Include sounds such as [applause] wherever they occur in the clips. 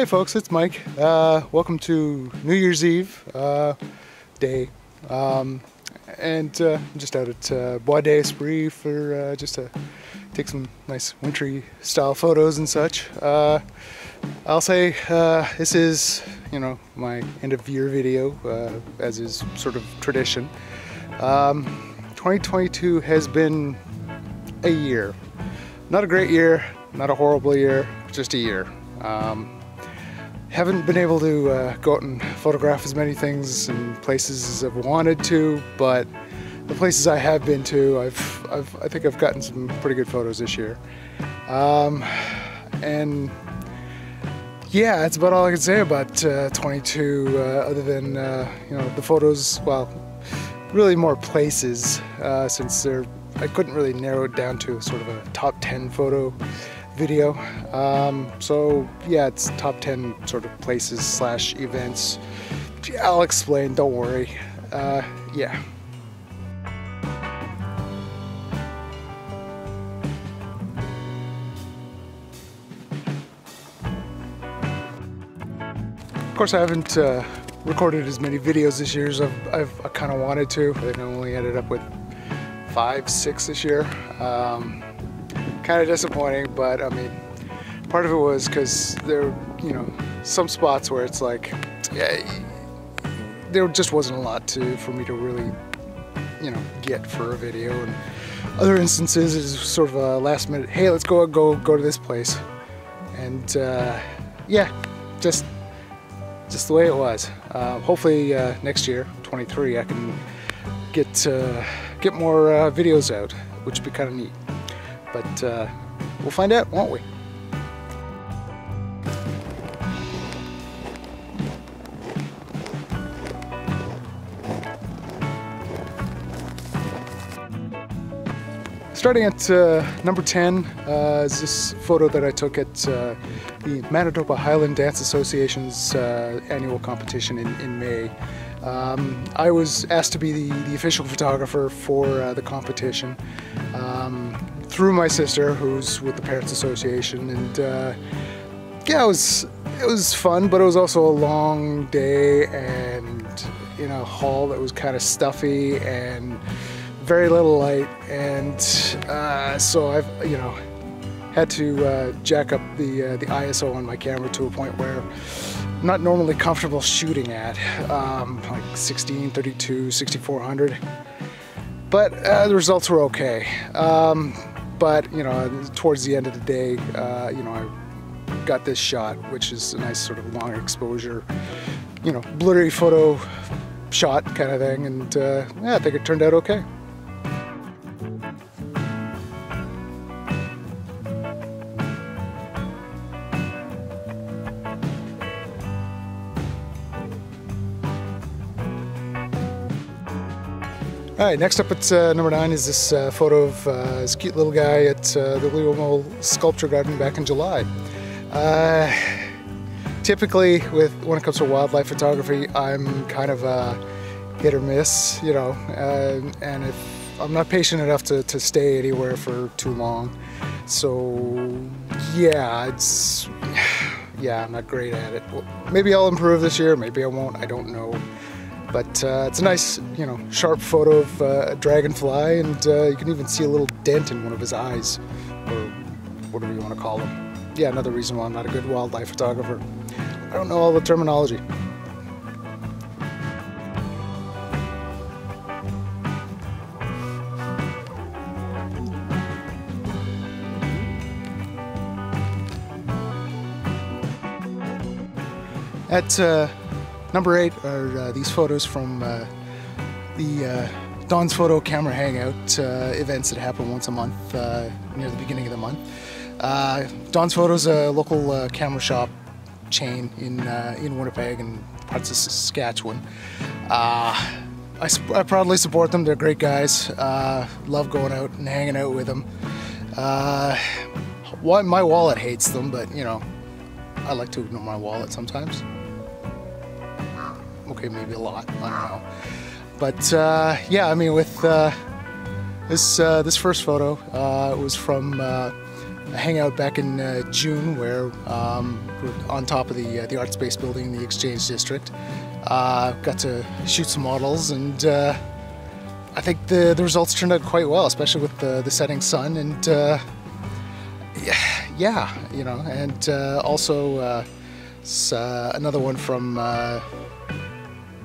Hey folks, it's Mike. Uh, welcome to New Year's Eve uh, day. Um, and uh, I'm just out at uh, Bois-des-esprits for uh, just to take some nice wintry style photos and such. Uh, I'll say this is, you know, my end of year video, as is sort of tradition. Um, 2022 has been a year. Not a great year, not a horrible year, just a year. Um, haven't been able to uh, go out and photograph as many things and places as I've wanted to, but the places I have been to, I've, I've I think I've gotten some pretty good photos this year. Um, and yeah, that's about all I can say about uh, 22, uh, other than uh, you know the photos. Well, really more places uh, since they're I couldn't really narrow it down to sort of a top 10 photo video. Um, so yeah, it's top 10 sort of places slash events. I'll explain, don't worry. Uh, yeah. Of course, I haven't uh, recorded as many videos this year as I've, I've kind of wanted to. I only ended up with five, six this year. Um, kind of disappointing, but I mean, part of it was because there, you know, some spots where it's like, yeah, there just wasn't a lot to for me to really, you know, get for a video. And other instances is sort of a last minute, hey, let's go go go to this place, and uh, yeah, just just the way it was. Uh, hopefully uh, next year, 23, I can get uh, get more uh, videos out, which would be kind of neat. But uh, we'll find out, won't we? Starting at uh, number 10 uh, is this photo that I took at uh, the Manitoba Highland Dance Association's uh, annual competition in, in May. Um, I was asked to be the, the official photographer for uh, the competition um, through my sister, who's with the Parents Association, and uh, yeah, it was it was fun, but it was also a long day and in a hall that was kind of stuffy and very little light, and uh, so I've you know had to uh, jack up the uh, the ISO on my camera to a point where Not normally comfortable shooting at, um, like 16, 32, 6400. But uh, the results were okay. Um, but you know, towards the end of the day, uh, you know, I got this shot, which is a nice sort of long exposure, you know, blurry photo shot kind of thing, and uh, yeah, I think it turned out okay. Right, next up at uh, number nine is this uh, photo of uh, this cute little guy at uh, the Leo Sculpture Garden back in July. Uh, typically, with when it comes to wildlife photography, I'm kind of a hit or miss, you know, uh, and if I'm not patient enough to, to stay anywhere for too long. So, yeah, it's [sighs] yeah, I'm not great at it. Maybe I'll improve this year, maybe I won't, I don't know. But uh, it's a nice, you know, sharp photo of uh, a dragonfly, and uh, you can even see a little dent in one of his eyes, or whatever you want to call them. Yeah, another reason why I'm not a good wildlife photographer. I don't know all the terminology. At uh, Number eight are uh, these photos from uh, the uh, Don's Photo Camera Hangout uh, events that happen once a month uh, near the beginning of the month. Uh, Don's Photo is a local camera shop chain in in Winnipeg and parts of Saskatchewan. I, I, proudly support them. They're great guys. love going out and hanging out with them. my wallet hates them, but you know, I like to ignore my wallet sometimes okay, maybe a lot, I don't know. But uh, yeah, I mean, with uh, this uh, this first photo, uh, it was from uh, a hangout back in uh, June where um, we're on top of the uh, the art space building in the Exchange District. Uh, got to shoot some models, and uh, I think the the results turned out quite well, especially with the the setting sun and uh, yeah, you know, and uh, also another one from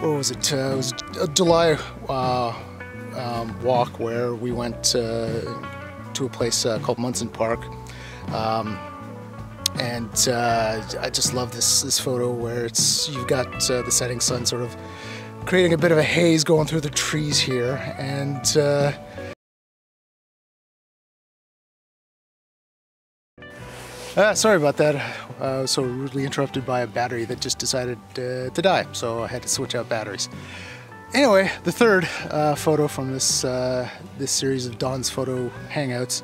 what was it? it was a July um, walk where we went to a place called Munson Park um, and uh, I just love this this photo where it's you've got uh, the setting sun sort of creating a bit of a haze going through the trees here, and uh, Uh, sorry about that. Uh, I was so rudely interrupted by a battery that just decided uh, to die, so I had to switch out batteries. Anyway, the third uh, photo from this uh, this series of Don's photo hangouts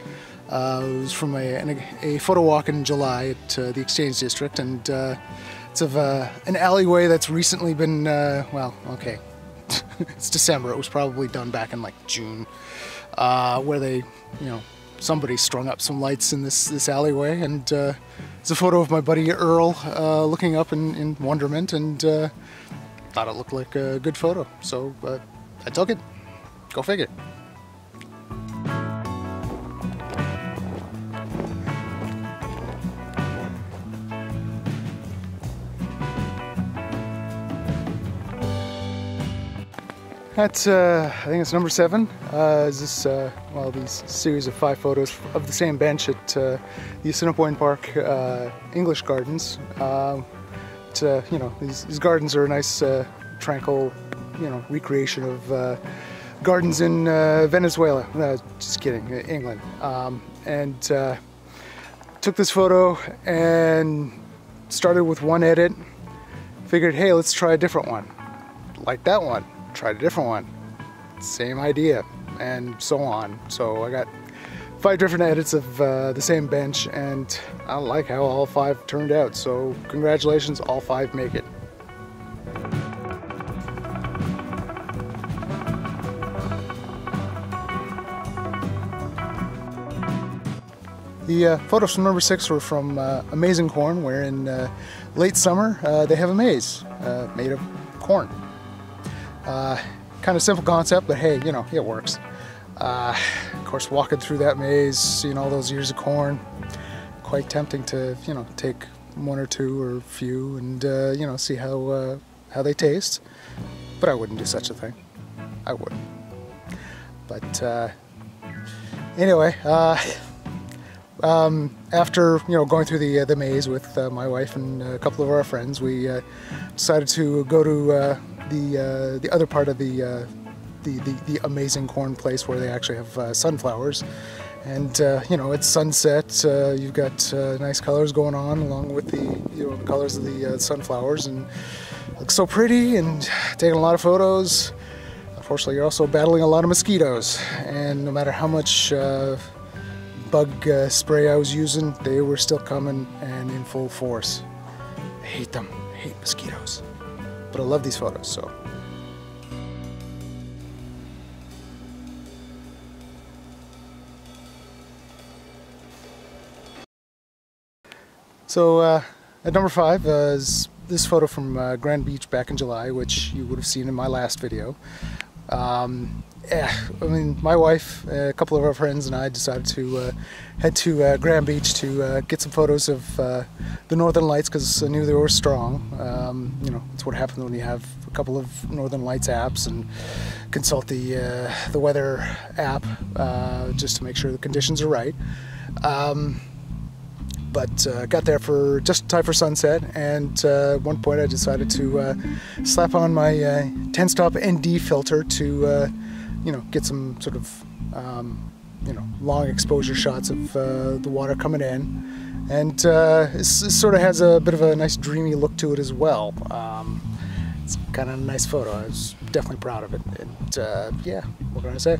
uh, was from a, a, photo walk in July at uh, the Exchange District, and uh, it's of uh, an alleyway that's recently been, uh, well, okay, [laughs] it's December. It was probably done back in like June, uh, where they, you know, somebody strung up some lights in this this alleyway, and uh, it's a photo of my buddy Earl uh, looking up in, in wonderment, and uh, thought it looked like a good photo, so I took it. Go figure. That's, uh, I think it's number seven. Uh, is this, uh, well, these series of five photos of the same bench at uh, the Assiniboine Park uh, English Gardens. Um, uh, you know, these, these, gardens are a nice, tranquil, you know, recreation of gardens in Venezuela. No, just kidding, England. Um, and took this photo and started with one edit. Figured, hey, let's try a different one, like that one tried a different one. Same idea, and so on. So I got five different edits of uh, the same bench, and I like how all five turned out. So congratulations, all five make it. The uh, photos from number six were from uh, Amazing Corn, where in uh, late summer uh, they have a maze uh, made of corn. Uh, kind of simple concept, but hey, you know, it works. Uh, of course, walking through that maze, seeing all those ears of corn, quite tempting to, you know, take one or two or a few and, uh, you know, see how, uh, how they taste. But I wouldn't do such a thing. I wouldn't. But uh, anyway, uh, um, after you know going through the uh, the maze with uh, my wife and a couple of our friends, we uh, decided to go to the uh, the other part of the, uh, the, the, the amazing corn place where they actually have uh, sunflowers, and uh, you know it's sunset. Uh, you've got uh, nice colors going on along with the you know the colors of the sunflowers, and looks so pretty. And taking a lot of photos. Unfortunately, you're also battling a lot of mosquitoes, and no matter how much bug spray I was using, they were still coming and in full force. I hate them. I hate mosquitoes but I love these photos, so. So uh, at number five uh, is this photo from uh, Grand Beach back in July, which you would have seen in my last video. Um, yeah, I mean, my wife, a couple of our friends, and I decided to uh, head to uh, Grand Beach to uh, get some photos of uh, the Northern Lights because I knew they were strong. Um, you know, that's what happens when you have a couple of Northern Lights apps and consult the uh, the weather app uh, just to make sure the conditions are right. Um, but uh, got there for just time for sunset and uh, at one point I decided to uh, slap on my 10 stop ND filter to you know, get some sort of, um, you know, long exposure shots of uh, the water coming in. And uh, it sort of has a bit of a nice dreamy look to it as well. Um, it's kind of a nice photo. I was definitely proud of it. And uh, yeah, what can I say?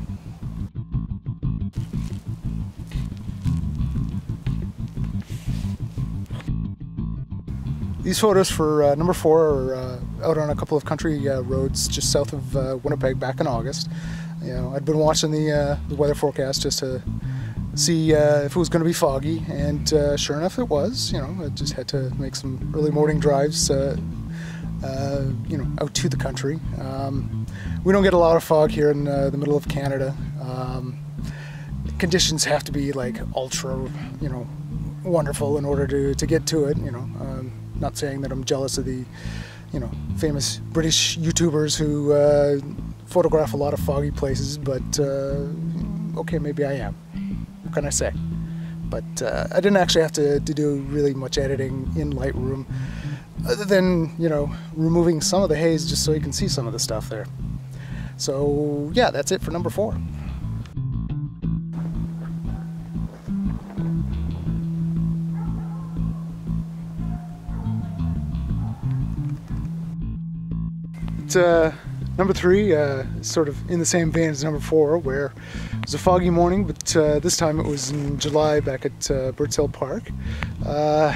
These photos for uh, number four are uh, out on a couple of country uh, roads just south of uh, Winnipeg back in August. You know, I'd been watching the, uh, the weather forecast just to see uh, if it was going to be foggy, and sure enough, it was. You know, I just had to make some early morning drives, you know, out to the country. Um, we don't get a lot of fog here in the middle of Canada. Um, conditions have to be like ultra, you know, wonderful in order to, to get to it. You know, um, not saying that I'm jealous of the, you know, famous British YouTubers who uh, photograph a lot of foggy places, but okay, maybe I am what can I say? But uh, I didn't actually have to, to do really much editing in Lightroom, other than, you know, removing some of the haze just so you can see some of the stuff there. So, yeah, that's it for number four. Uh, number three, uh, sort of in the same vein as number four, where it was a foggy morning, but uh, this time it was in July back at uh, Birds Hill Park. Uh,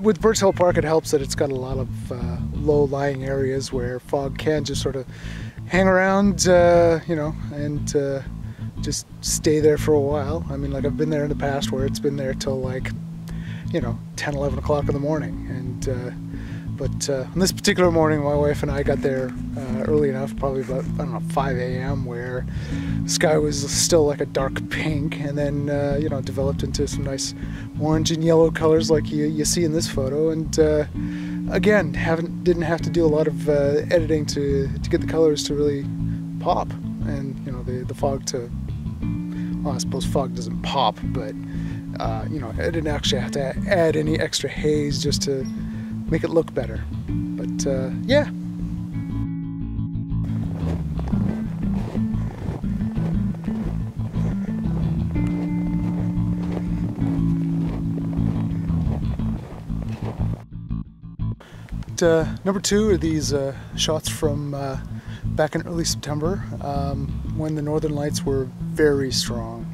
with Birds Hill Park, it helps that it's got a lot of uh, low-lying areas where fog can just sort of hang around, uh, you know, and just stay there for a while. I mean, like I've been there in the past where it's been there till like, you know, 10, 11 o'clock in the morning, and but uh, on this particular morning, my wife and I got there uh, early enough, probably about, I don't know, 5 a.m., where the sky was still like a dark pink and then, uh, you know, developed into some nice orange and yellow colors like you, you see in this photo. And uh, again, haven't didn't have to do a lot of uh, editing to, to get the colors to really pop and, you know, the, the fog to, well, I suppose fog doesn't pop, but, uh, you know, I didn't actually have to add any extra haze just to make it look better. But uh, yeah. Uh, number two are these uh, shots from uh, back in early September um, when the northern lights were very strong.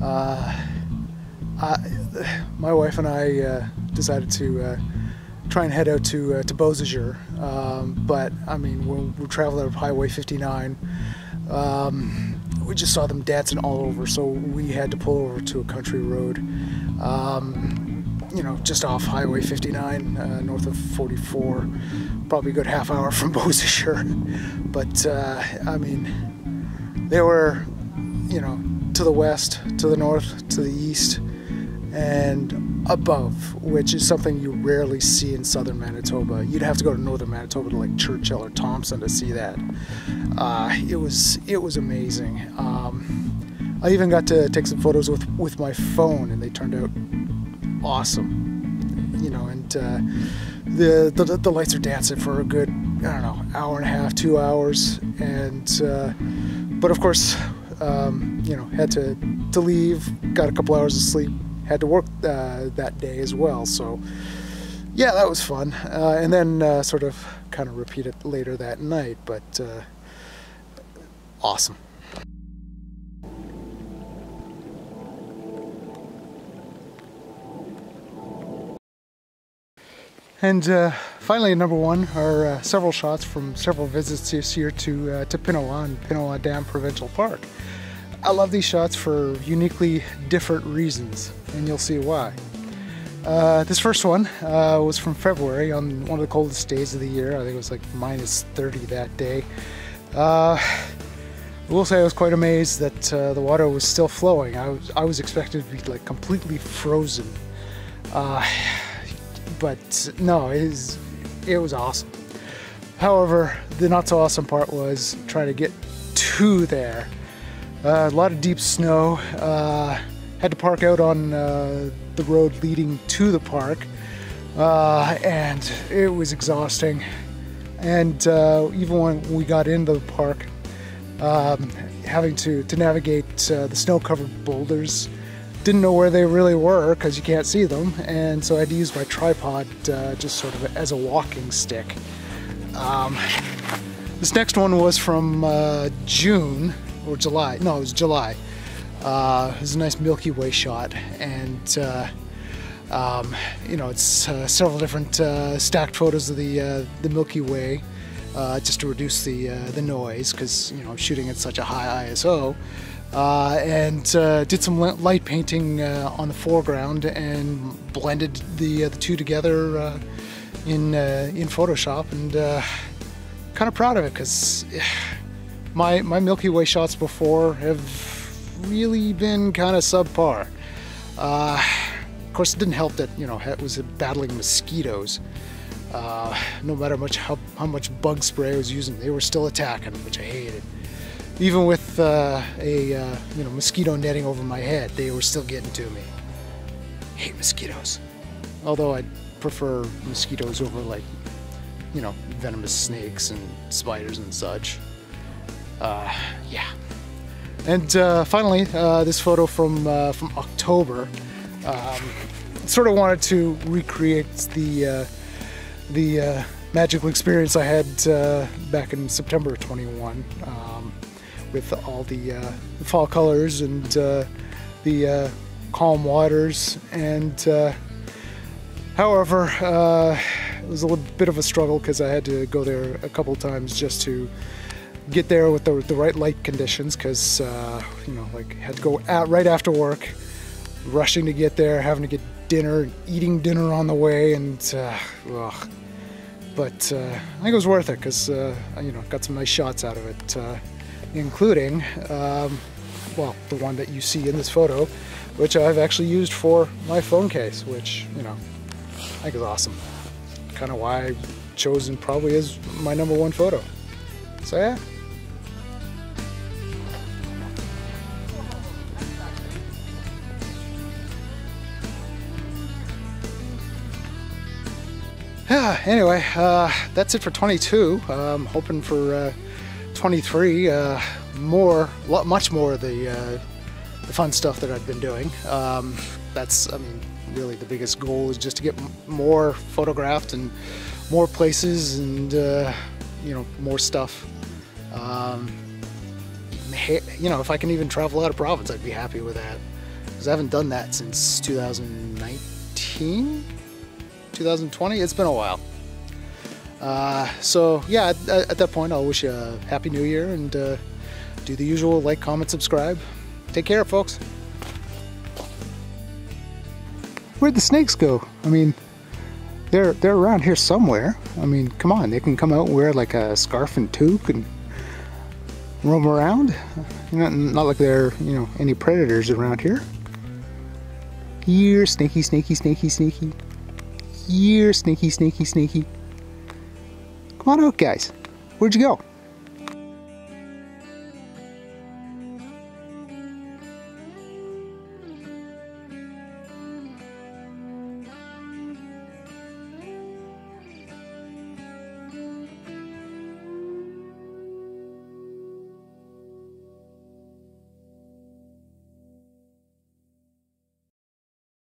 Uh, I, my wife and I uh, decided to uh, try and head out to uh, to Beausejour. Um, but I mean, when we traveled out of Highway 59, um, we just saw them dancing all over. So we had to pull over to a country road, um, you know, just off Highway 59, uh, north of 44. Probably a good half hour from [laughs] Beausejour. But uh, I mean, they were, you know, to the west, to the north, to the east, and above, which is something you rarely see in southern Manitoba. You'd have to go to northern Manitoba to like Churchill or Thompson to see that. Uh, it was it was amazing. Um, I even got to take some photos with with my phone, and they turned out awesome. You know, and uh, the, the, the lights are dancing for a good I don't know hour and a half, two hours, and uh, but of course, um, you know, had to to leave. Got a couple hours of sleep had to work uh, that day as well. So yeah, that was fun. Uh, and then uh, sort of kind of repeat it later that night, but uh, awesome. And uh, finally, number one are uh, several shots from several visits this year to uh, to Pinawa and Pinawa Dam Provincial Park. I love these shots for uniquely different reasons, and you'll see why. Uh, this first one uh, was from February on one of the coldest days of the year. I think it was like minus 30 that day. Uh, I will say I was quite amazed that uh, the water was still flowing. I was, I was expected to be like completely frozen. Uh, but no, it, is, it was awesome. However, the not so awesome part was trying to get to there uh, a lot of deep snow. Uh, had to park out on uh, the road leading to the park, uh, and it was exhausting. And uh, even when we got into the park, um, having to, to navigate the snow-covered boulders, didn't know where they really were because you can't see them, and so I had to use my tripod just sort of as a walking stick. Um, this next one was from June or July. No, it was July. Uh, it was a nice Milky Way shot, and uh, um, you know it's uh, several different uh, stacked photos of the uh, the Milky Way, uh, just to reduce the the noise because you know I'm shooting at such a high ISO. and did some light painting on the foreground and blended the the two together in in Photoshop and kind of proud of it because my my Milky Way shots before have really been kind of subpar. of course, it didn't help that you know it was battling mosquitoes. no matter much how, how much bug spray I was using, they were still attacking, which I hated even with uh, a uh, you know mosquito netting over my head, they were still getting to me. Hate mosquitoes. Although I prefer mosquitoes over like you know venomous snakes and spiders and such. Uh, yeah. And uh, finally, uh, this photo from from October. Um, sort of wanted to recreate the the magical experience I had back in September 21. Um, with all the uh, fall colors and uh, the uh, calm waters. And however, it was a little bit of a struggle because I had to go there a couple times just to get there with the, the right light conditions because uh, you know like had to go out right after work rushing to get there having to get dinner eating dinner on the way and ugh. but I think it was worth it because you know got some nice shots out of it including, um, well, the one that you see in this photo, which I've actually used for my phone case, which, you know, I think is awesome. Kind of why I chosen probably as my number one photo. So yeah. Yeah, [sighs] anyway, uh, that's it for 22. I'm hoping for uh, 23, uh, more, much more of the, uh, the fun stuff that I've been doing. Um, that's, I mean, really the biggest goal is just to get more photographed and more places and, uh, you know, more stuff. Um, you know, if I can even travel out of province, I'd be happy with that. Because I haven't done that since 2019, 2020. It's been a while. Uh, so yeah, at, at, that point, I'll wish you a happy new year and uh, do the usual like, comment, subscribe. Take care, folks. Where'd the snakes go? I mean, they're they're around here somewhere. I mean, come on, they can come out and wear like a scarf and toque and roam around. Not, not like there you know any predators around here. Here, snaky, snaky, snaky, snaky. Here, Sneaky, sneaky, snaky. Come on out, guys. Where'd you go?